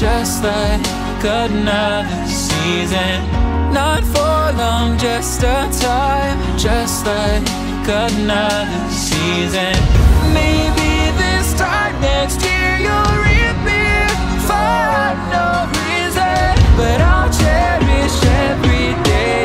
Just like another season. Not for long, just a time, just like another season. Maybe this time next year you'll reappear for no reason. But I'll cherish every day